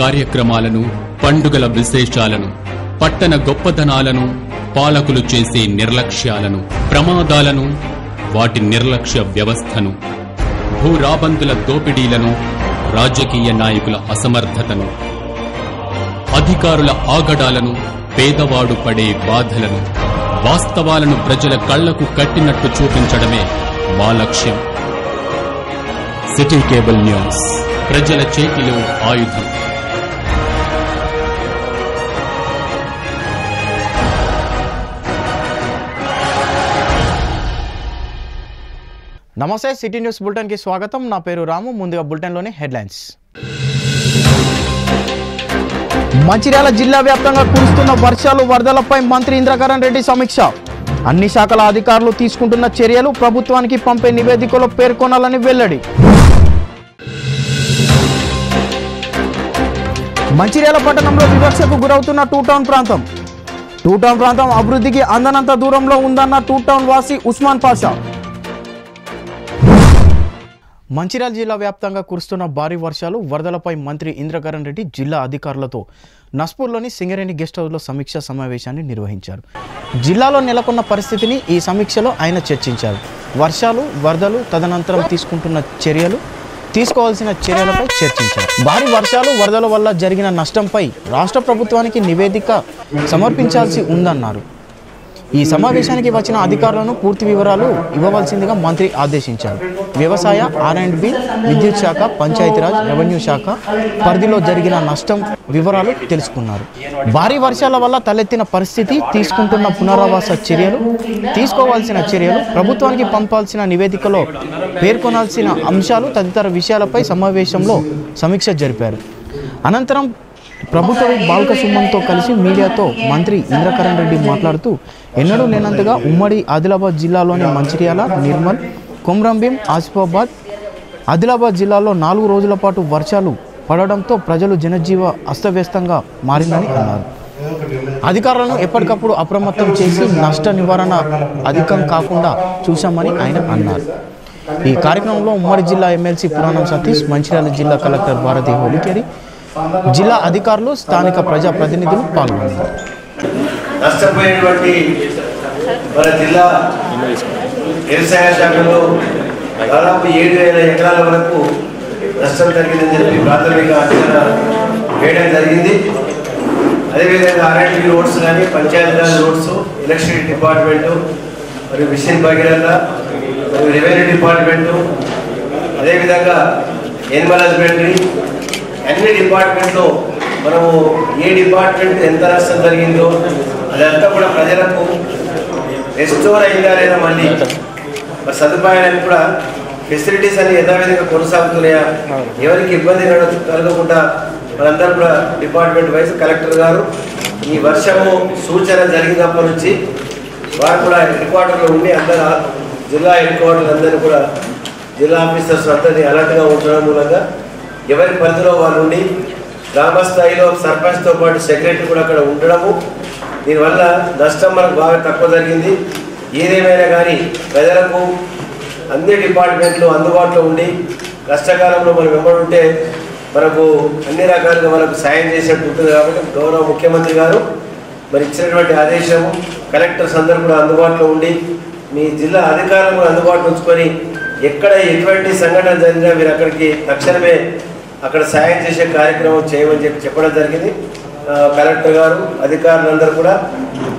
కార్యక్రమాలను పండుగల విశేషాలను పట్టణ గొప్పతనాలను పాలకులు చేసే నిర్లక్ష్యాలను ప్రమాదాలను వాటి నిర్లక్ష్య వ్యవస్థను భూరాబందుల దోపిడీలను రాజకీయ నాయకుల అసమర్థతను అధికారుల ఆగడాలను పేదవాడు పడే బాధలను వాస్తవాలను ప్రజల కళ్ళకు కట్టినట్టు చూపించడమే మా లక్ష్యం. City cable news. ప్రజల చేతిలో ఆయుధం. నమస్తే సిటీ న్యూస్ బులెటిన్కి స్వాగతం. నా పేరు రాము. ముందుగా బులెటిన్లోని హెడ్లైన్స్. మంచిర్యాల జిల్లా వ్యాప్తంగా కురుస్తున్న వర్షాలు వరదలపై మంత్రి ఇంద్రకరణ్ రెడ్డి సమీక్ష. అన్ని శాఖల అధికారులు తీసుకుంటున్న చర్యలు ప్రభుత్వానికి పంపే నివేదికలో పేర్కొనాలని వెల్లడి. మంచిర్యాల పట్టణంలో వివక్షకు గురవుతున్న టూ టౌన్ ప్రాంతం. టూ టౌన్ ప్రాంతం అభివృద్ధికి అందనంత దూరంలో ఉందన్న టూ టౌన్ వాసి ఉస్మాన్ పాషా. మంచిర్యాల జిల్లా వ్యాప్తంగా కురుస్తున్న భారీ వర్షాలు వరదలపై మంత్రి ఇంద్రకరణ్ రెడ్డి జిల్లా అధికారులతో నస్పూర్లోని సింగరేణి గెస్ట్ హౌస్లో సమీక్ష సమావేశాన్ని నిర్వహించారు. జిల్లాలో నెలకొన్న పరిస్థితిని ఈ సమీక్షలో ఆయన చర్చించారు. వర్షాలు వరదలు తదనంతరం తీసుకుంటున్న చర్యలు తీసుకోవాల్సిన చర్యలపై చర్చించారు. భారీ వర్షాలు వరదల వల్ల జరిగిన నష్టంపై రాష్ట్ర ప్రభుత్వానికి నివేదిక సమర్పించాల్సి ఉందన్నారు. ఈ సమావేశానికి వచ్చిన అధికారులను పూర్తి వివరాలు ఇవ్వవలసిందిగా మంత్రి ఆదేశించారు. వ్యవసాయ ఆర్ అండ్ బి విద్యుత్ శాఖ పంచాయతీరాజ్ రెవెన్యూ శాఖ పరిధిలో జరిగిన నష్టం వివరాలు తెలుసుకున్నారు. భారీ వర్షాల వల్ల తలెత్తిన పరిస్థితి తీసుకుంటున్న పునరావాస చర్యలు తీసుకోవాల్సిన చర్యలు ప్రభుత్వానికి పంపాల్సిన నివేదికలో పేర్కొనాల్సిన అంశాలు తదితర విషయాలపై సమావేశంలో సమీక్ష జరిపారు. అనంతరం ప్రభుత్వ బాల్క సుమన్తో కలిసి మీడియాతో మంత్రి ఇంద్రకరణ్ రెడ్డి మాట్లాడుతూ ఎన్నడూ లేనంతగా ఉమ్మడి ఆదిలాబాద్ జిల్లాలోని మంచిర్యాల నిర్మల్ కొమ్రంభీం ఆసిఫాబాద్ ఆదిలాబాద్ జిల్లాలో నాలుగు రోజుల పాటు వర్షాలు పడడంతో ప్రజలు జనజీవ అస్తవ్యస్తంగా మారిందని అన్నారు. అధికారులను ఎప్పటికప్పుడు అప్రమత్తం చేసి నష్ట నివారణ అధికం కాకుండా చూశామని ఆయన అన్నారు. ఈ కార్యక్రమంలో ఉమ్మడి జిల్లా ఎమ్మెల్సీ పురాణం సతీష్ మంచిర్యాల జిల్లా కలెక్టర్ భారతి హోలికేరి జిల్లా అధికారులు స్థానిక ప్రజాప్రతినిధులు పాల్గొన్నారు. నష్టపోయినటువంటి మన జిల్లా వ్యవసాయ శాఖలో దాదాపు ఏడు వేల ఎకరాల వరకు నష్టం జరిగిందని చెప్పి ప్రాథమిక అంచనా వేయడం జరిగింది. అదేవిధంగా ఆర్ఎండ్బి రోడ్స్ కానీ పంచాయతీరాజ్ రోడ్స్ ఎలక్ట్రిసిటీ డిపార్ట్మెంటు మరియు మిషన్ భగీరథ మరియు రెవెన్యూ డిపార్ట్మెంటు అదేవిధంగా ఎనిమల్ హస్బెండరీ అన్ని డిపార్ట్మెంట్లో మనము ఏ డిపార్ట్మెంట్ ఎంత నష్టం జరిగిందో అదంతా కూడా ప్రజలకు రెస్టోర్ అయిందా లేదా మళ్ళీ? మరి సదుపాయాలను కూడా ఫెసిలిటీస్ అన్ని యథావిధంగా కొనసాగుతున్నాయా? ఎవరికి ఇబ్బంది కలగకుండా మనందరూ కూడా డిపార్ట్మెంట్ వైజ్ కలెక్టర్ గారు ఈ వర్షము సూచన జరిగినప్పటి నుంచి వారు కూడా హెడ్ క్వార్టర్లో ఉండి అందరు జిల్లా హెడ్ క్వార్టర్ అందరూ కూడా జిల్లా ఆఫీసర్స్ అందరినీ అలర్ట్గా ఉండడం మూలంగా ఎవరి పరిధిలో వాళ్ళు ఉండి గ్రామ స్థాయిలో సర్పంచ్తో పాటు సెక్రటరీ కూడా అక్కడ ఉండడము దీనివల్ల నష్టం మనకు బాగా తక్కువ జరిగింది. ఏదేమైనా కానీ ప్రజలకు అన్ని డిపార్ట్మెంట్లు అందుబాటులో ఉండి కష్టకాలంలో మనం వెంబడి ఉంటే మనకు అన్ని రకాలుగా మనకు సాయం చేసేట్టు ఉంటుంది కాబట్టి గౌరవ ముఖ్యమంత్రి గారు మరి ఇచ్చినటువంటి ఆదేశం కలెక్టర్స్ అందరూ కూడా అందుబాటులో ఉండి మీ జిల్లా అధికారులను కూడా అందుబాటులో ఉంచుకొని ఎక్కడ ఎటువంటి సంఘటన జరిగినా మీరు అక్కడికి తక్షణమే అక్కడ సాయం చేసే కార్యక్రమం చేయమని చెప్పి చెప్పడం జరిగింది. కలెక్టర్ గారు అధికారులందరూ కూడా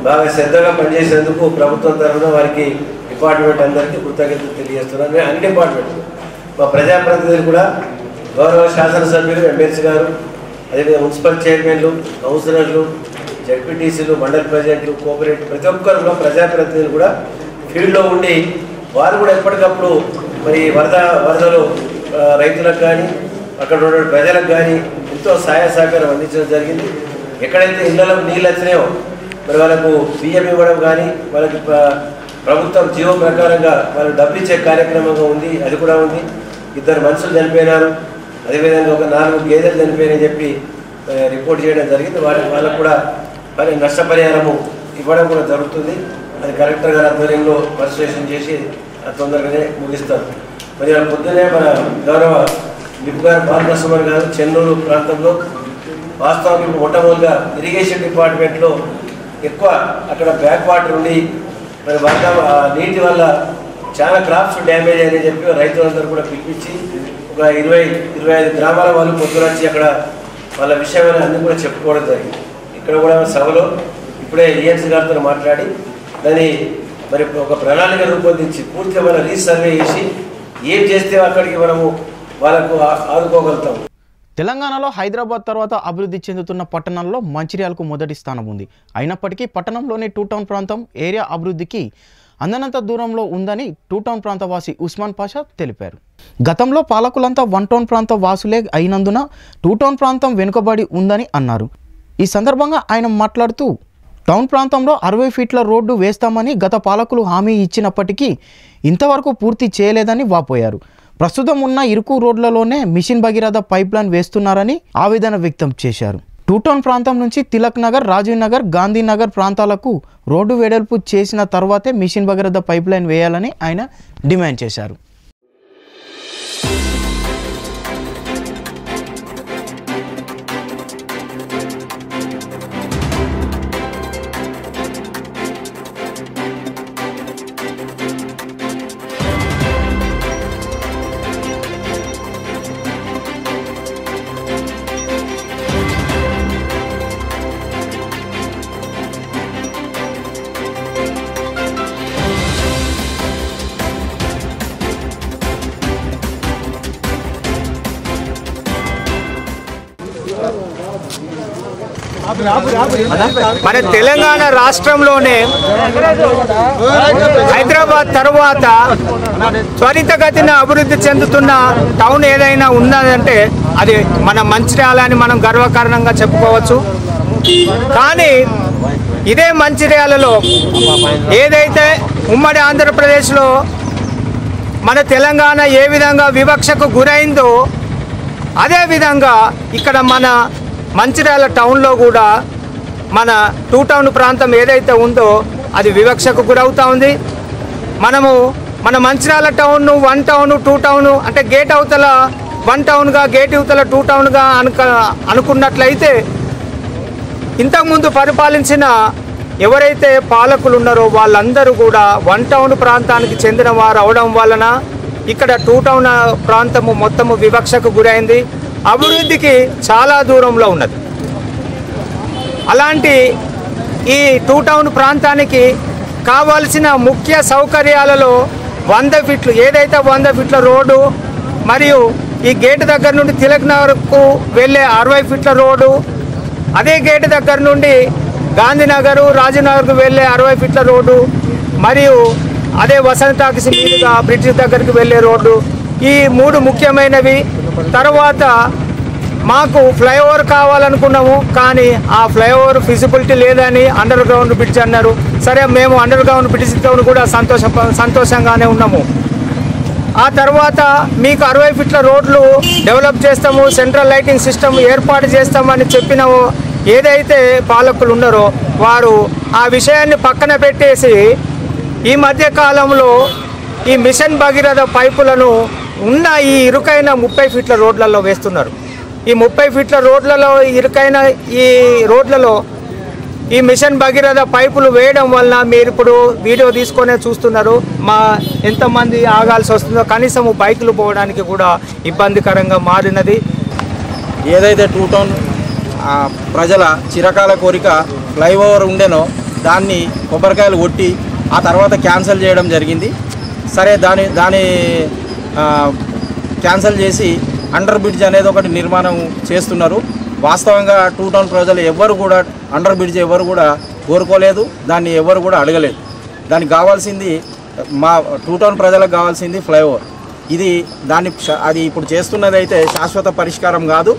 బాగా శ్రద్ధగా పనిచేసేందుకు ప్రభుత్వం తరఫున వారికి డిపార్ట్మెంట్ అందరికీ కృతజ్ఞతలు తెలియజేస్తున్నాను. అన్ని డిపార్ట్మెంట్ మా ప్రజాప్రతినిధులు కూడా గౌరవ శాసనసభ్యులు ఎమ్మెల్సీ గారు అదేవిధంగా మున్సిపల్ చైర్మన్లు కౌన్సిలర్లు జడ్పీటీసీలు మండల ప్రెసిడెంట్లు కోఆపరేటివ్ ప్రతి ఒక్కరు కూడా ప్రజాప్రతినిధులు కూడా ఫీల్డ్లో ఉండి వారు కూడా ఎప్పటికప్పుడు మరి వరద వరదలు రైతులకు కానీ అక్కడ ఉన్న ప్రజలకు కానీ ఎంతో సహాయ సహకారం అందించడం జరిగింది. ఎక్కడైతే ఇళ్ళలో నీళ్ళు వచ్చినాయో మరి వాళ్ళకు బియ్యం ఇవ్వడం కానీ వాళ్ళకి ప్రభుత్వం జీవో ప్రకారంగా వాళ్ళు డబ్బిచ్చే ఇచ్చే కార్యక్రమంగా ఉంది అది కూడా ఉంది. ఇద్దరు మనుషులు చనిపోయినారు. అదేవిధంగా ఒక నాలుగు గేదెలు చనిపోయినాయని చెప్పి రిపోర్ట్ చేయడం జరిగింది. వాళ్ళకి వాళ్ళకు కూడా మరి నష్టపరిహారము ఇవ్వడం కూడా జరుగుతుంది. అది కలెక్టర్ గారి ఆధ్వర్యంలో పరిశీలన చేసి తొందరగానే ముగిస్తారు. మరి ఇవాళ పొద్దునే మన గౌరవ విప్ గారు బాలకృష్ణ గారు చెన్నూరు ప్రాంతంలో వాస్తవానికి మొట్టమొదటిగా ఇరిగేషన్ డిపార్ట్మెంట్లో ఎక్కువ అక్కడ బ్యాక్ వాటర్ ఉండి మరి వర్ష ఆ నీటి వల్ల చాలా క్రాప్స్ డ్యామేజ్ అయ్యాయని చెప్పి రైతులందరూ కూడా పిలిపించి ఒక ఇరవై ఇరవై ఐదు గ్రామాల వాళ్ళు పొద్దునొచ్చి అక్కడ వాళ్ళ విషయమైన అన్ని కూడా చెప్పుకోవడం జరిగింది. ఇక్కడ కూడా సభలో ఇప్పుడే ఈఎన్సీ గారితో మాట్లాడి దాన్ని మరి ఒక ప్రణాళిక రూపొందించి పూర్తిగా మన రీసర్వే చేసి ఏం చేస్తే అక్కడికి మనము వాళ్ళకు ఆదుకోగలుగుతాం తెలంగాణలో హైదరాబాద్ తర్వాత అభివృద్ధి చెందుతున్న పట్టణాల్లో మంచిర్యాలకు మొదటి స్థానం ఉంది. అయినప్పటికీ పట్టణంలోని టూ టౌన్ ప్రాంతం ఏరియా అభివృద్ధికి అందనంత దూరంలో ఉందని టూ టౌన్ ప్రాంత వాసి ఉస్మాన్ పాషా తెలిపారు. గతంలో పాలకులంతా వన్ టౌన్ ప్రాంత వాసులే అయినందున టూ టౌన్ ప్రాంతం వెనుకబడి ఉందని అన్నారు. ఈ సందర్భంగా ఆయన మాట్లాడుతూ టౌన్ ప్రాంతంలో అరవై ఫీట్ల రోడ్డు వేస్తామని గత పాలకులు హామీ ఇచ్చినప్పటికీ ఇంతవరకు పూర్తి చేయలేదని వాపోయారు. ప్రస్తుతం ఉన్న ఇరుకు రోడ్లలోనే మిషన్ భగీరథ పైప్ లైన్ వేస్తున్నారని ఆవేదన వ్యక్తం చేశారు. టూటౌన్ ప్రాంతం నుంచి తిలక్ నగర్ రాజీవ్ నగర్ గాంధీనగర్ ప్రాంతాలకు రోడ్డు వెడల్పు చేసిన తర్వాతే మిషన్ భగీరథ పైప్ లైన్ వేయాలని ఆయన డిమాండ్ చేశారు. మన తెలంగాణ రాష్ట్రంలోనే హైదరాబాద్ తరువాత త్వరితగతిన అభివృద్ధి చెందుతున్న టౌన్ ఏదైనా ఉన్నదంటే అది మన మంచిర్యాల అని మనం గర్వకారణంగా చెప్పుకోవచ్చు. కానీ ఇదే మంచిర్యాలలో ఏదైతే ఉమ్మడి ఆంధ్రప్రదేశ్లో మన తెలంగాణ ఏ విధంగా వివక్షకు గురైందో అదేవిధంగా ఇక్కడ మన మంచిర్యాల టౌన్లో కూడా మన టూ టౌన్ ప్రాంతం ఏదైతే ఉందో అది వివక్షకు గురవుతూ ఉంది. మనము మన Mancherial town one town two town అంటే గేట్ అవతల వన్ టౌన్గా గేట్ అవతల టూ టౌన్గా అనుక అనుకున్నట్లయితే ఇంతకుముందు పరిపాలించిన ఎవరైతే పాలకులు ఉన్నారో వాళ్ళందరూ కూడా వన్ టౌన్ ప్రాంతానికి చెందిన వారు అవడం వలన ఇక్కడ టూ టౌన్ ప్రాంతము మొత్తము వివక్షకు గురైంది. అభివృద్ధికి చాలా దూరంలో ఉన్నది. అలాంటి ఈ టూ టౌన్ ప్రాంతానికి కావాల్సిన ముఖ్య సౌకర్యాలలో వంద ఫీట్లు ఏదైతే వంద ఫీట్ల రోడ్డు మరియు ఈ గేటు దగ్గర నుండి తిలక్ నగర్కు వెళ్ళే అరవై ఫీట్ల రోడ్డు అదే గేటు దగ్గర నుండి గాంధీనగర్ రాజనగర్కు వెళ్ళే అరవై ఫీట్ల రోడ్డు మరియు అదే వసంత టాక్సీ మీదుగా బ్రిడ్జ్ దగ్గరికి వెళ్ళే రోడ్డు ఈ మూడు ముఖ్యమైనవి. తర్వాత మాకు ఫ్లైఓవర్ కావాలనుకున్నాము కానీ ఆ ఫ్లైఓవర్ ఫిజిబిలిటీ లేదని అండర్ గ్రౌండ్ బ్రిడ్జ్ అన్నారు. సరే మేము అండర్ గ్రౌండ్ బ్రిడ్జ్తో కూడా సంతోష సంతోషంగానే ఉన్నాము. ఆ తర్వాత మీకు అరవై ఫీట్ల రోడ్లు డెవలప్ చేస్తాము సెంట్రల్ లైటింగ్ సిస్టమ్ ఏర్పాటు చేస్తామని చెప్పిన ఏదైతే పాలకులు ఉన్నారో వారు ఆ విషయాన్ని పక్కన పెట్టేసి ఈ మధ్య కాలంలో ఈ మిషన్ భగీరథ పైపులను ఉన్న ఈ ఇరుకైన ముప్పై ఫీట్ల రోడ్లలో వేస్తున్నారు. ఈ ముప్పై ఫీట్ల రోడ్లలో ఇరుకైన ఈ రోడ్లలో ఈ మిషన్ భగీరథ పైపులు వేయడం వలన మీరు ఇప్పుడు వీడియో తీసుకొనే చూస్తున్నారు. మా ఎంతమంది ఆగాల్సి వస్తుందో కనీసం బైకులు పోవడానికి కూడా ఇబ్బందికరంగా మారినది. ఏదైతే టూ టౌన్ ప్రజల చిరకాల కోరిక ఫ్లైఓవర్ ఉండేనో దాన్ని కొబ్బరికాయలు కొట్టి ఆ తర్వాత క్యాన్సిల్ చేయడం జరిగింది. సరే దాని దాని క్యాన్సిల్ చేసి అండర్ బ్రిడ్జ్ అనేది ఒకటి నిర్మాణం చేస్తున్నారు. వాస్తవంగా టూ టౌన్ ప్రజలు ఎవ్వరు కూడా అండర్ బ్రిడ్జ్ ఎవరు కూడా కోరుకోలేదు దాన్ని ఎవరు కూడా అడగలేదు. దానికి కావాల్సింది మా టూ టౌన్ ప్రజలకు కావాల్సింది ఫ్లైఓవర్. ఇది దాన్ని అది ఇప్పుడు చేస్తున్నది అయితే శాశ్వత పరిష్కారం కాదు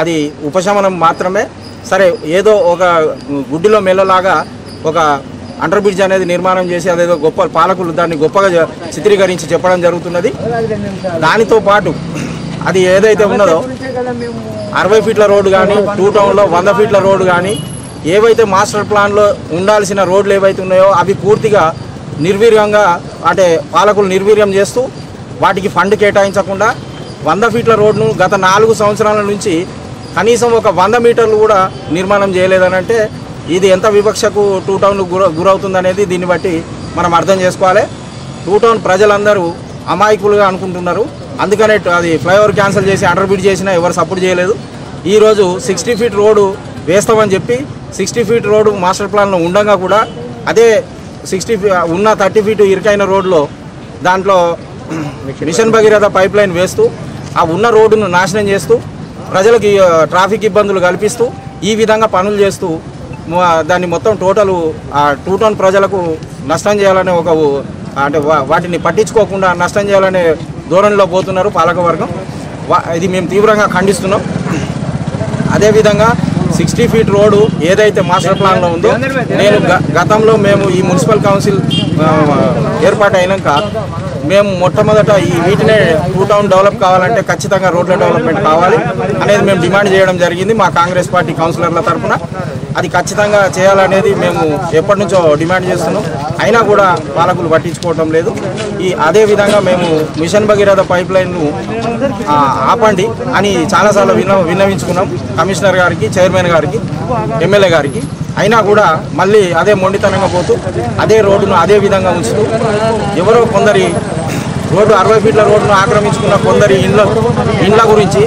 అది ఉపశమనం మాత్రమే. సరే ఏదో ఒక గుడ్డిలో మెల్లలాగా ఒక అండర్ బ్రిడ్జ్ అనేది నిర్మాణం చేసి అదేదో గొప్ప పాలకులు దాన్ని గొప్పగా చిత్రీకరించి చెప్పడం జరుగుతున్నది. దానితో పాటు అది ఏదైతే ఉన్నదో అరవై ఫీట్ల రోడ్డు కానీ టూ టౌన్లో వంద ఫీట్ల రోడ్డు కానీ ఏవైతే మాస్టర్ ప్లాన్లో ఉండాల్సిన రోడ్లు ఏవైతే ఉన్నాయో అవి పూర్తిగా నిర్వీర్యంగా అంటే పాలకులు నిర్వీర్యం చేస్తూ వాటికి ఫండ్ కేటాయించకుండా వంద ఫీట్ల రోడ్ను గత నాలుగు సంవత్సరాల నుంచి కనీసం ఒక వంద మీటర్లు కూడా నిర్మాణం చేయలేదనంటే ఇది ఎంత వివక్షకు టూ టౌన్ గుర గురవుతుందనేది దీన్ని బట్టి మనం అర్థం చేసుకోవాలి. టూ టౌన్ ప్రజలందరూ అమాయకులుగా అనుకుంటున్నారు. అందుకనే అది ఫ్లైఓవర్ క్యాన్సిల్ చేసి అండర్ బ్రిడ్జ్ చేసినా ఎవరు సపోర్ట్ చేయలేదు. ఈరోజు సిక్స్టీ ఫీట్ రోడ్డు వేస్తామని చెప్పి సిక్స్టీ ఫీట్ రోడ్డు మాస్టర్ ప్లాన్లో ఉండగా కూడా అదే సిక్స్టీ ఫీ ఉన్న థర్టీ ఫీట్ ఇరుకైన రోడ్లో దాంట్లో మిషన్ భగీరథ పైప్ లైన్ వేస్తూ ఆ ఉన్న రోడ్డును నాశనం చేస్తూ ప్రజలకు ట్రాఫిక్ ఇబ్బందులు కల్పిస్తూ ఈ విధంగా పనులు చేస్తూ దాన్ని మొత్తం టోటల్ ఆ టూ టౌన్ ప్రజలకు నష్టం చేయాలనే ఒక అంటే వా- వాటిని పట్టించుకోకుండా నష్టం చేయాలనే ధోరణిలో పోతున్నారు పాలకవర్గం. ఇది మేము తీవ్రంగా ఖండిస్తున్నాం. అదేవిధంగా సిక్స్టీ ఫీట్ రోడ్డు ఏదైతే మాస్టర్ ప్లాన్లో ఉందో నేను గ- గతంలో మేము ఈ మున్సిపల్ కౌన్సిల్ ఏర్పాటు అయినాక మేము మొట్టమొదట ఈ వీటినే టూ టౌన్ డెవలప్ కావాలంటే ఖచ్చితంగా రోడ్ల డెవలప్మెంట్ కావాలి అనేది మేము డిమాండ్ చేయడం జరిగింది మా కాంగ్రెస్ పార్టీ కౌన్సిలర్ల తరఫున. అది ఖచ్చితంగా చేయాలనేది మేము ఎప్పటి నుంచో డిమాండ్ చేస్తున్నాం. అయినా కూడా పాలకులు పట్టించుకోవటం లేదు. ఈ అదే విధంగా మేము మిషన్ భగీరథ పైప్ లైన్ను ఆపండి అని చాలాసార్లు విన్న విన్నవించుకున్నాం కమిషనర్ గారికి చైర్మన్ గారికి ఎమ్మెల్యే గారికి. అయినా కూడా మళ్ళీ అదే మొండితనంగా పోతూ అదే రోడ్డును అదే విధంగా ఉంచుతూ ఎవరో కొందరి రోడ్డు అరవై ఫీట్ల రోడ్డును ఆక్రమించుకున్న కొందరి ఇండ్ల ఇండ్ల గురించి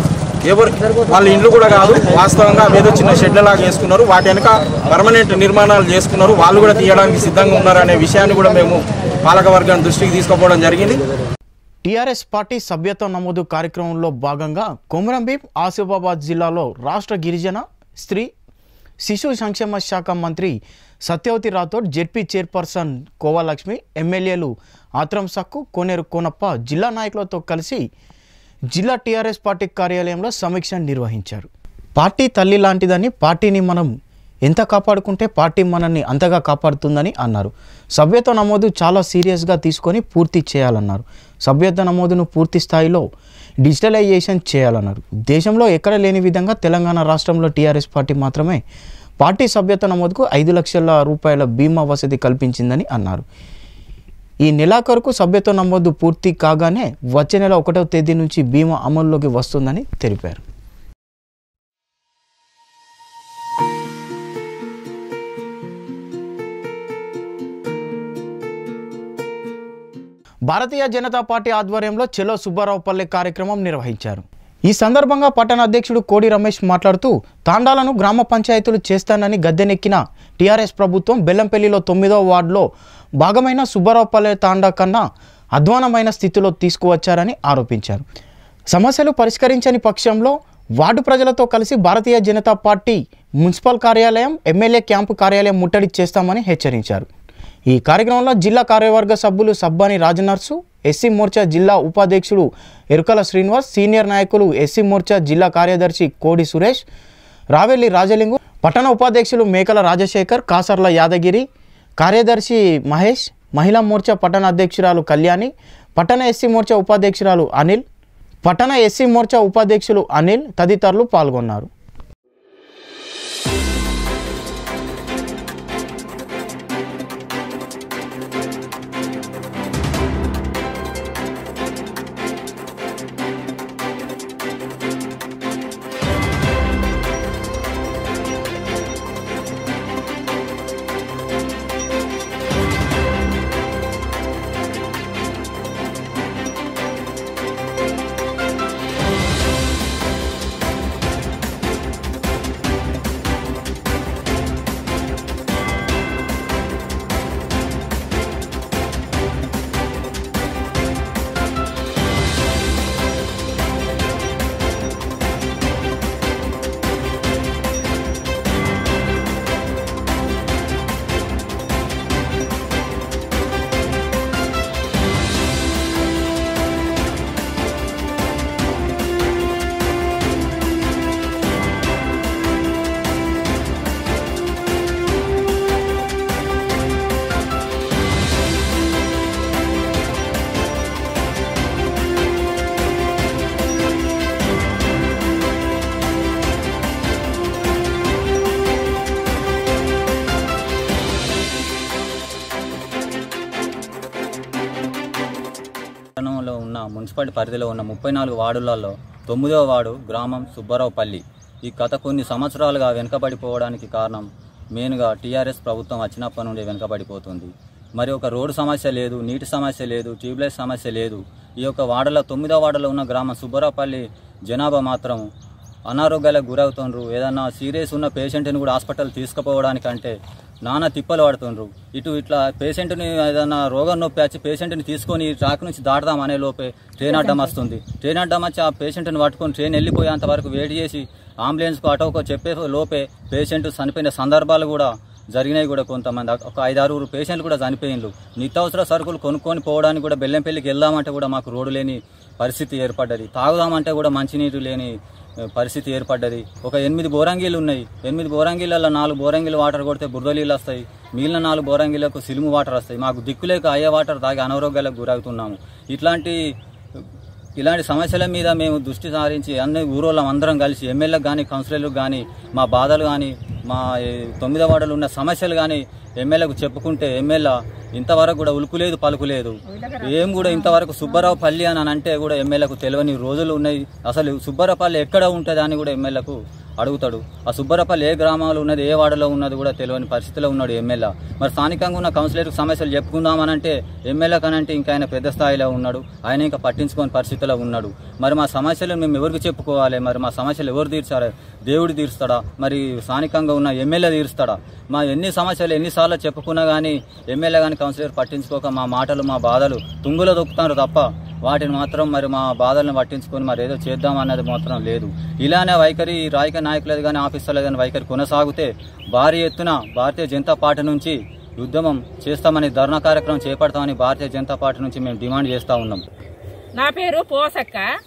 ఎవరు వాళ్ళ ఇండ్లు కూడా కాదు వాస్తవంగా ఏదో చిన్న షెడ్లలాగా వేసుకున్నారు వాటి వెనుక పర్మనెంట్ నిర్మాణాలు చేసుకున్నారు. వాళ్ళు కూడా తీయడానికి సిద్ధంగా ఉన్నారు అనే విషయాన్ని కూడా మేము పాలకవర్గాన్ని దృష్టికి తీసుకుపోవడం జరిగింది. టీఆర్ఎస్ పార్టీ సభ్యత్వ నమోదు కార్యక్రమంలో భాగంగా కొమరంభీం ఆసిఫాబాద్ జిల్లాలో రాష్ట్ర గిరిజన స్త్రీ శిశు సంక్షేమ శాఖ మంత్రి సత్యవతి రాథోడ్ జెడ్పీ చైర్పర్సన్ కోవాలక్ష్మి ఎమ్మెల్యేలు ఆత్రం సక్కు కోనేరు కోనప్ప జిల్లా నాయకులతో కలిసి జిల్లా టీఆర్ఎస్ పార్టీ కార్యాలయంలో సమీక్ష నిర్వహించారు. పార్టీ తల్లి లాంటిదని పార్టీని మనం ఎంత కాపాడుకుంటే పార్టీ మనల్ని అంతగా కాపాడుతుందని అన్నారు. సభ్యత్వ నమోదు చాలా సీరియస్గా తీసుకొని పూర్తి చేయాలన్నారు. సభ్యత్వ నమోదును పూర్తి స్థాయిలో డిజిటలైజేషన్ చేయాలన్నారు. దేశంలో ఎక్కడ లేని విధంగా తెలంగాణ రాష్ట్రంలో టీఆర్ఎస్ పార్టీ మాత్రమే పార్టీ సభ్యత నమోదుకు ఐదు లక్షల రూపాయల బీమా వసతి కల్పించిందని అన్నారు. ఈ నెలాఖరుకు సభ్యత్వ నమోదు పూర్తి కాగానే వచ్చే నెల ఒకటవ తేదీ నుంచి బీమా అమల్లోకి వస్తుందని తెలిపారు. భారతీయ జనతా పార్టీ ఆధ్వర్యంలో చెలో సుబ్బారావుపల్లె కార్యక్రమం నిర్వహించారు. ఈ సందర్భంగా పట్టణ అధ్యక్షుడు కోడి రమేష్ మాట్లాడుతూ తాండాలను గ్రామ పంచాయతీలు చేస్తానని గద్దెనెక్కిన టీఆర్ఎస్ ప్రభుత్వం బెల్లంపల్లిలో తొమ్మిదో వార్డులో భాగమైన సుబ్బారావుపల్లె తాండా కన్నా అధ్వానమైన స్థితిలో తీసుకువచ్చారని ఆరోపించారు. సమస్యలు పరిష్కరించని పక్షంలో వార్డు ప్రజలతో కలిసి భారతీయ జనతా పార్టీ మున్సిపల్ కార్యాలయం ఎమ్మెల్యే క్యాంపు కార్యాలయం ముట్టడి చేస్తామని హెచ్చరించారు. ఈ కార్యక్రమంలో జిల్లా కార్యవర్గ సభ్యులు సబ్బాని రాజనర్సు ఎస్సీ మోర్చా జిల్లా ఉపాధ్యక్షుడు ఎరుకల శ్రీనివాస్ సీనియర్ నాయకులు ఎస్సీ మోర్చా జిల్లా కార్యదర్శి కోడి సురేష్ రావెల్లి రాజలింగు పట్టణ ఉపాధ్యక్షులు మేకల రాజశేఖర్ కాసర్ల యాదగిరి కార్యదర్శి మహేష్ మహిళా మోర్చా పట్టణ అధ్యక్షురాలు కళ్యాణి పట్టణ ఎస్సీ మోర్చా ఉపాధ్యక్షురాలు అనిల్ పట్టణ ఎస్సీ మోర్చా ఉపాధ్యక్షులు అనిల్ తదితరులు పాల్గొన్నారు. మున్సిపాలిటీ పరిధిలో ఉన్న ముప్పై నాలుగు వార్డులలో తొమ్మిదవ వార్డు గ్రామం సుబ్బారావుపల్లి ఈ కథ కొన్ని సంవత్సరాలుగా వెనుకబడిపోవడానికి కారణం మెయిన్గా టీఆర్ఎస్ ప్రభుత్వం వచ్చినప్పటి నుండి వెనుకబడిపోతుంది. మరి ఒక రోడ్డు సమస్య లేదు నీటి సమస్య లేదు ట్యూబ్లైట్ సమస్య లేదు. ఈ యొక్క వాడలో తొమ్మిదో వాడలో ఉన్న గ్రామం సుబ్బరాపల్లి జనాభా మాత్రం అనారోగ్యాలకు గురవుతుండ్రు. ఏదన్నా సీరియస్ ఉన్న పేషెంట్ని కూడా హాస్పిటల్ తీసుకుపోవడానికంటే నానా తిప్పలు పడుతుండ్రు. ఇటు ఇట్లా పేషెంట్ని ఏదైనా రోగం నొప్పి వచ్చి పేషెంట్ని తీసుకొని ట్రాక్ నుంచి దాటుదాం అనే లోపే ట్రైన్ అడ్డం వస్తుంది. ట్రైన్ అడ్డం వచ్చి ఆ పేషెంట్ని పట్టుకొని ట్రైన్ వెళ్ళిపోయేంత వరకు వెయిట్ చేసి అంబులెన్స్కు అటోకు చెప్పే లోపే పేషెంట్ చనిపోయిన సందర్భాలు కూడా జరిగినాయి కూడా కొంతమంది. ఒక ఐదారుగురు పేషెంట్లు కూడా చనిపోయిండ్రు. నిత్యావసర సరుకులు కొనుక్కొని పోవడానికి కూడా బెల్లంపల్లికి వెళ్దామంటే కూడా మాకు రోడ్డు లేని పరిస్థితి ఏర్పడ్డది. తాగుదామంటే కూడా మంచినీరు లేని పరిస్థితి ఏర్పడ్డది. ఒక ఎనిమిది బోరంగీలు ఉన్నాయి. ఎనిమిది బోరంగీలలో నాలుగు బోరంగీలు వాటర్ కొడితే బురద నీళ్ళు వస్తాయి. మిగిలిన నాలుగు బోరంగీలకు సిలుము వాటర్ వస్తాయి. మాకు దిక్కులేక అయ్యే వాటర్ తాగి అనారోగ్యాలకు గురవుతున్నాము. ఇట్లాంటి ఇలాంటి సమస్యల మీద మేము దృష్టి సారించి అన్ని ఊరోళ్ళం అందరం కలిసి ఎమ్మెల్యేలకు కానీ కౌన్సిలర్లకు కానీ మా బాధలు కానీ మా ఈ తొమ్మిదో వార్డులో ఉన్న సమస్యలు కానీ ఎమ్మెల్యేకు చెప్పుకుంటే ఎమ్మెల్యే ఇంతవరకు కూడా ఉలుకులేదు పలుకులేదు. ఏం కూడా ఇంతవరకు సుబ్బారావు పల్లి అని అంటే కూడా ఎమ్మెల్యేకు తెలియని రోజులు ఉన్నాయి. అసలు సుబ్బారావుపల్లి ఎక్కడ ఉంటుంది అని కూడా ఎమ్మెల్యేకు అడుగుతాడు. ఆ సుబ్బరపల్లి ఏ గ్రామంలో ఉన్నది ఏ వార్డులో ఉన్నది కూడా తెలియని పరిస్థితిలో ఉన్నాడు ఎమ్మెల్యే. మరి స్థానికంగా ఉన్న కౌన్సిలర్కి సమస్యలు చెప్పుకుందామనంటే ఎమ్మెల్యే కనంటే ఇంకా ఆయన పెద్ద స్థాయిలో ఉన్నాడు. ఆయన ఇంకా పట్టించుకోని పరిస్థితిలో ఉన్నాడు. మరి మా సమస్యలు మేము ఎవరికి చెప్పుకోవాలి? మరి మా సమస్యలు ఎవరు తీర్చాలి? దేవుడు తీర్స్తాడా? మరి స్థానికంగా ఉన్న ఎమ్మెల్యే తీరుస్తాడా? మా ఎన్ని సమస్యలు ఎన్నిసార్లు చెప్పుకున్నా కానీ ఎమ్మెల్యే కానీ కౌన్సిలర్ పట్టించుకోక మా మాటలు మా బాధలు తుంగులో దొక్కుతారు తప్ప వాటిని మాత్రం మరి మా బాధలను పట్టించుకొని మరి ఏదో చేద్దాం అన్నది మాత్రం లేదు. ఇలానే వైఖరి ఈ రాజకీయ నాయకులది కానీ ఆఫీసర్లది కానీ వైఖరి కొనసాగితే భారీ ఎత్తున భారతీయ జనతా పార్టీ నుంచి ఉద్యమం చేస్తామని ధర్నా కార్యక్రమం చేపడతామని భారతీయ జనతా పార్టీ నుంచి మేము డిమాండ్ చేస్తా ఉన్నాం. నా పేరు పోసక్క.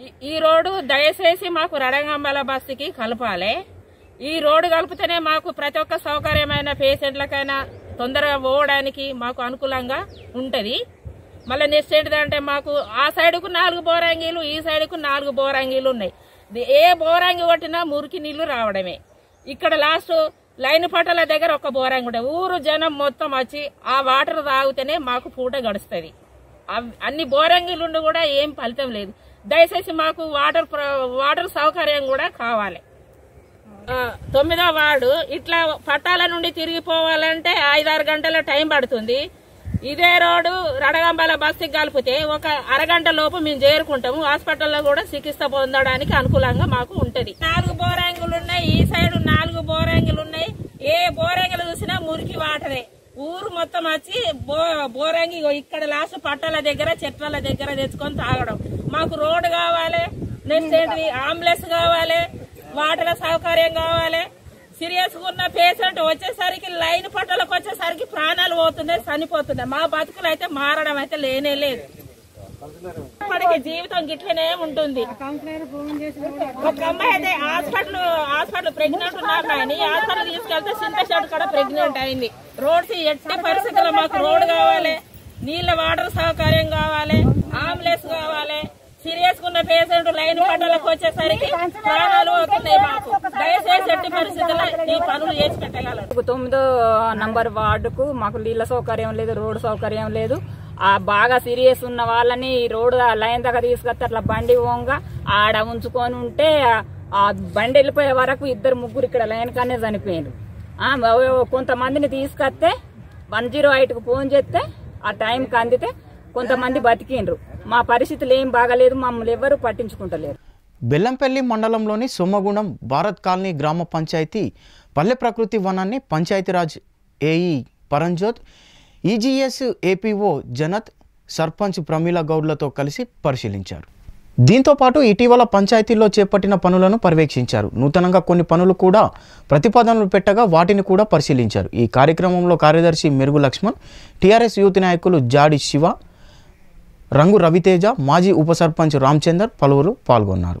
ఈ- ఈ రోడ్డు దయచేసి మాకు రడంగంబల బస్సుకి కలపాలి. ఈ రోడ్డు కలిపితేనే మాకు ప్రతి ఒక్క సౌకర్యమైన పేషెంట్లకైనా తొందరగా పోవడానికి మాకు అనుకూలంగా ఉంటుంది. మళ్ళీ నెక్స్ట్ ఏంటిదంటే మాకు ఆ సైడ్కు నాలుగు బోరాంగీలు ఈ సైడ్కు నాలుగు బోరాంగీలు ఉన్నాయి. ఏ బోరంగి కొట్టినా మురికి నీళ్ళు రావడమే. ఇక్కడ లాస్ట్ లైన్ పటల దగ్గర ఒక బోరంగి ఉంటుంది ఊరు జనం మొత్తం వచ్చి ఆ వాటర్ తాగితేనే మాకు పూట గడుస్తుంది. అవ్- అన్ని బోరంగిలుండి కూడా ఏం ఫలితం లేదు. దయచేసి మాకు వాటర్ వాటర్ సౌకర్యం కూడా కావాలి. తొమ్మిదో వార్డు. ఇట్లా పట్టాల నుండి తిరిగిపోవాలంటే ఐదారు గంటల టైం పడుతుంది. ఇదే రోడ్డు రడగంబాల బస్సుకి కలిపితే ఒక అరగంట లోపు మేము చేరుకుంటాము. హాస్పిటల్లో కూడా చికిత్స పొందడానికి అనుకూలంగా మాకు ఉంటది. నాలుగు బోరంగులు ఉన్నాయి. ఈ సైడ్ నాలుగు బోరంగులు ఉన్నాయి. ఏ బోరంగులు చూసినా మురికి వాటరే. ఊరు మొత్తం వచ్చి బో బోరంగి ఇక్కడ లాస్ట్ పట్టాల దగ్గర చెట్ల దగ్గర తెచ్చుకొని తాగడం. మాకు రోడ్డు కావాలి. నెక్స్ట్ ఏంటిది? అంబులెన్స్ కావాలి. వాటర్ సౌకర్యం కావాలి. సీరియస్ ఉన్న పేషెంట్ వచ్చేసరికి లైన్ పట్టలకు వచ్చేసరికి ప్రాణాలు పోతున్నాయి చనిపోతున్నాయి మా బతుకులు అయితే మారడం అయితే లేనే లేదు. ఇప్పటికి జీవితం గిట్లనే ఉంటుంది. ఒక అమ్మాయి అయితే హాస్పిటల్ హాస్పిటల్ ప్రెగ్నెంట్ ఉన్న కానీ హాస్పిటల్ తీసుకెళ్తే సింతషాట్ కూడా ప్రెగ్నెంట్ అయింది. రోడ్స్ ఎట్టి పరిస్థితుల్లో మాకు రోడ్ కావాలి. నీళ్ళ వాటర్ సౌకర్యం కావాలి. అంబులెన్స్ కావాలి. సీరియస్ ఉన్న పేషెంట్ లైన్ పట్టలకు వచ్చేసరికి ప్రాణాలు అవుతున్నాయి మాకు. దయచేసి ఎట్టి పరిస్థితుల్లో ఈ పనులు చేసి పెట్టగలరు. తొమ్మిదో నంబర్ వార్డుకు మాకు నీళ్ళ సౌకర్యం లేదు రోడ్డు సౌకర్యం లేదు. ఆ బాగా సీరియస్ ఉన్న వాళ్ళని ఈ రోడ్డు ఆ లైన్ దాకా తీసుకొస్తే అట్లా బండి ఓంగా ఆడ ఉంచుకొని ఉంటే ఆ- బండి వెళ్ళిపోయే వరకు ఇద్దరు ముగ్గురు ఇక్కడ లైన్ కానే చనిపోయారు ఆ, కొంతమందిని తీసుకొస్తే వన్ జీరో కు ఫోన్ చేస్తే ఆ టైంకి అందితే కొంతమంది బతికిండ్రు. మా పరిస్థితులు ఏం బాగలేదు మమ్మల్ని ఎవరు పట్టించుకుంటలేరు. బెల్లంపల్లి మండలంలోని సోమగుండం భారత్ కాలనీ గ్రామ పంచాయతీ పల్లె ప్రకృతి వనాన్ని Panchayati Raj AE Paramjyoth EGS APO Janath sarpanch Pramila గౌడ్లతో కలిసి పరిశీలించారు. దీంతో పాటు ఇటీవల పంచాయతీల్లో చేపట్టిన పనులను పర్యవేక్షించారు. నూతనంగా కొన్ని పనులు కూడా ప్రతిపాదనలు పెట్టగా వాటిని కూడా పరిశీలించారు. ఈ కార్యక్రమంలో కార్యదర్శి మెరుగు లక్ష్మణ్ టీఆర్ఎస్ యూత్ నాయకులు జాడి శివ రంగు రవితేజ మాజీ ఉప సర్పంచ్ రామచందర్ పలువురు పాల్గొన్నారు.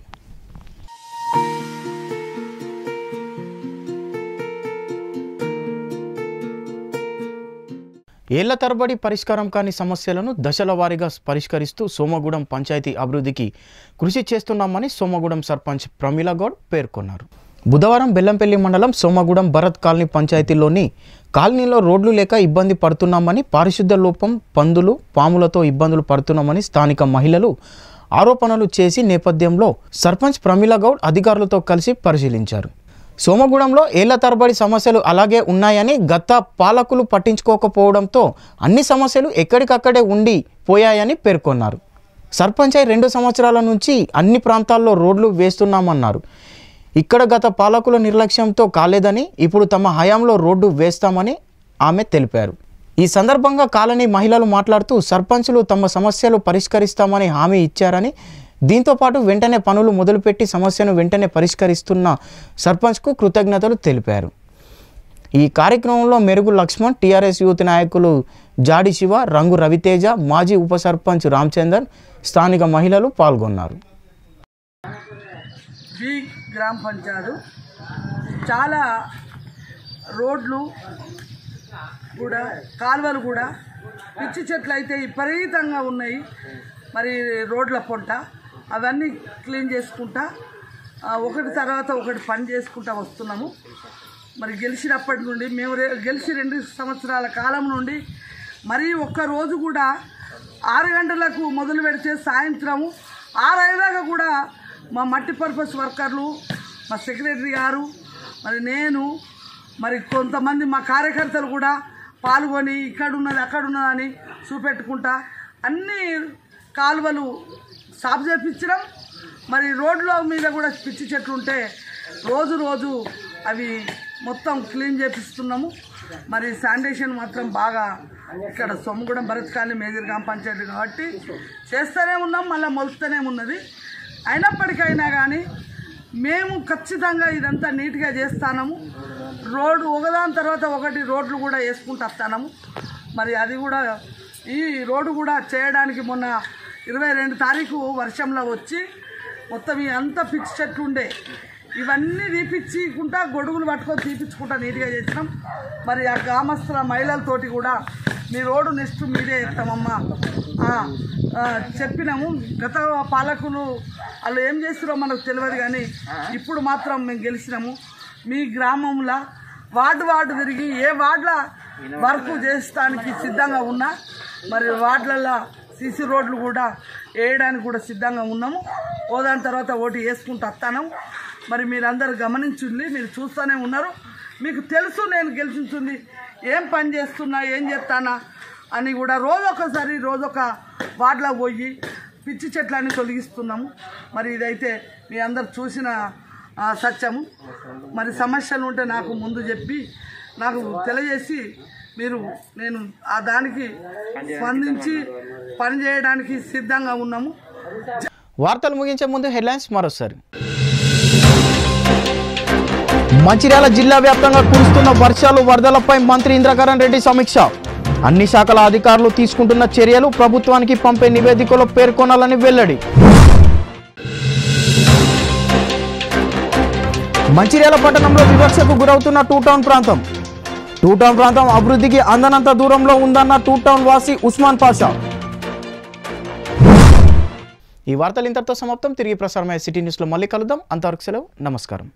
ఏళ్ళ తరబడి పరిష్కారం కాని సమస్యలను దశల వారీగా పరిష్కరిస్తూ సోమగూడెం పంచాయతీ అభివృద్ధికి కృషి చేస్తున్నామని సోమగూడెం సర్పంచ్ ప్రమీలగౌడ్ పేర్కొన్నారు. బుధవారం బెల్లంపల్లి మండలం సోమగూడెం భరత్ కాలనీ పంచాయతీలోని కాలనీలో రోడ్లు లేక ఇబ్బంది పడుతున్నామని పారిశుద్ధ లోపం పందులు పాములతో ఇబ్బందులు పడుతున్నామని స్థానిక మహిళలు ఆరోపణలు చేసి నేపథ్యంలో సర్పంచ్ ప్రమీల గౌడ్ అధికారులతో కలిసి పరిశీలించారు. సోమగూడెంలో ఏళ్ళ తరబడి సమస్యలు అలాగే ఉన్నాయని గత పాలకులు పట్టించుకోకపోవడంతో అన్ని సమస్యలు ఎక్కడికక్కడే ఉండి పోయాయని పేర్కొన్నారు. సర్పంచ్ అయి రెండు సంవత్సరాల నుంచి అన్ని ప్రాంతాల్లో రోడ్లు వేస్తున్నామన్నారు. ఇక్కడ గత పాలకుల నిర్లక్ష్యంతో కాలేదని ఇప్పుడు తమ హయాంలో రోడ్డు వేస్తామని ఆమె తెలిపారు. ఈ సందర్భంగా కాలనీ మహిళలు మాట్లాడుతూ సర్పంచులు తమ సమస్యలు పరిష్కరిస్తామని హామీ ఇచ్చారని దీంతో పాటు వెంటనే పనులు మొదలుపెట్టి సమస్యను వెంటనే పరిష్కరిస్తున్న సర్పంచ్కు కృతజ్ఞతలు తెలిపారు. ఈ కార్యక్రమంలో మెరుగు లక్ష్మణ్ టీఆర్ఎస్ యూత్ నాయకులు జాడి శివ రంగు రవితేజ మాజీ ఉప సర్పంచ్ రామచందర్ స్థానిక మహిళలు పాల్గొన్నారు. గ్రామ పంచాయత్. చాలా రోడ్లు కూడా కాలువలు కూడా పిచ్చి చెట్లు అయితే విపరీతంగా ఉన్నాయి. మరి రోడ్ల పొంట అవన్నీ క్లీన్ చేసుకుంటా ఒకటి తర్వాత ఒకటి పని చేసుకుంటా వస్తున్నాము. మరి గెలిచినప్పటి నుండి మేము గెలిచి రెండు సంవత్సరాల కాలం నుండి మరి ఒక్క రోజు కూడా ఆరు గంటలకు మొదలు పెడితే సాయంత్రము ఆరు కూడా మా మట్టి పర్పస్ వర్కర్లు మా సెక్రటరీ గారు మరి నేను మరి కొంతమంది మా కార్యకర్తలు కూడా పాల్గొని ఇక్కడ ఉన్నది అక్కడ ఉన్నదని చూపెట్టుకుంటా అన్ని కాలువలు సాఫ్ చేపించడం మరి రోడ్ల మీద కూడా పిచ్చి చెట్లు ఉంటే రోజు రోజు అవి మొత్తం క్లీన్ చేపిస్తున్నాము. మరి శానిటేషన్ మాత్రం బాగా ఇక్కడ సొమ్ముగూడెం భరత్ కాలనీ మేజర్ గ్రామ పంచాయతీ కాబట్టి చేస్తూనే ఉన్నాం మళ్ళీ మొలుస్తూనే ఉన్నది. అయినప్పటికైనా కానీ మేము ఖచ్చితంగా ఇదంతా నీట్గా చేస్తాము రోడ్డు ఒకదాని తర్వాత ఒకటి రోడ్లు కూడా వేసుకుంటూ వస్తాము మరి అది కూడా ఈ రోడ్డు కూడా చేయడానికి మొన్న ఇరవై రెండు తారీఖు వర్షంలో వచ్చి మొత్తం ఈ అంతా పిచ్చి చెట్లు ఉండే ఇవన్నీ తీపిచ్చికుంటా గొడుగులు పట్టుకొని తీపించుకుంటా నీట్గా చేసినాం. మరి ఆ గ్రామస్తుల మహిళలతోటి కూడా మీ రోడ్డు నెక్స్ట్ మీరే ఎత్తామమ్మా చెప్పినాము. గత పాలకులు వాళ్ళు ఏం చేస్తారో మనకు తెలియదు కానీ ఇప్పుడు మాత్రం మేము గెలిచినాము. మీ గ్రామంలో వార్డు వార్డు తిరిగి ఏ వార్డుల వర్క్ చేస్తానికి సిద్ధంగా ఉన్నా మరి వార్డులలో సీసీ రోడ్లు కూడా వేయడానికి కూడా సిద్ధంగా ఉన్నాము. ఓ దాని తర్వాత ఓటు వేసుకుంటూ వస్తాను. మరి మీరందరూ గమనించింది మీరు చూస్తూనే ఉన్నారు. మీకు తెలుసు నేను గెలిచించుంది. ఏం పని చేస్తున్నా ఏం చేస్తానా అని కూడా రోజు రోజొక రోజు ఒక వార్డులో పోయి పిచ్చి చెట్లన్నీ తొలగిస్తున్నాము. మరి ఇదైతే మీ అందరు చూసిన సత్యము. మరి సమస్యలు ఉంటే నాకు ముందు చెప్పి నాకు తెలియజేసి మీరు నేను ఆ దానికి స్పందించి పని చేయడానికి సిద్ధంగా ఉన్నాము. వార్తలు ముగించే ముందు హెడ్లైన్స్ మరోసారి. మంచిర్యాల జిల్లా వ్యాప్తంగా కురుస్తున్న వర్షాలు వరదలపై మంత్రి ఇంద్రకరణ్ రెడ్డి సమీక్ష. అన్ని శాఖల అధికారులు తీసుకుంటున్న చర్యలు ప్రభుత్వానికి పంపే నివేదికలో పేర్కొనాలని వెల్లడి. మంచిర్యాల పట్టణంలో వివక్షకు గురవుతున్న టూ టౌన్ ప్రాంతం. టూ టౌన్ ప్రాంతం అభివృద్ధికి అందనంత దూరంలో ఉందన్న టూ టౌన్ వాసి ఉస్మాన్ పాషా. ఈ వార్తలు ఇంతటితో సమాప్తం. తిరిగి ప్రసారమయ్యే సిటీ న్యూస్లో మళ్ళీ కలుద్దాం. అంతవరకు సెలవు. నమస్కారం.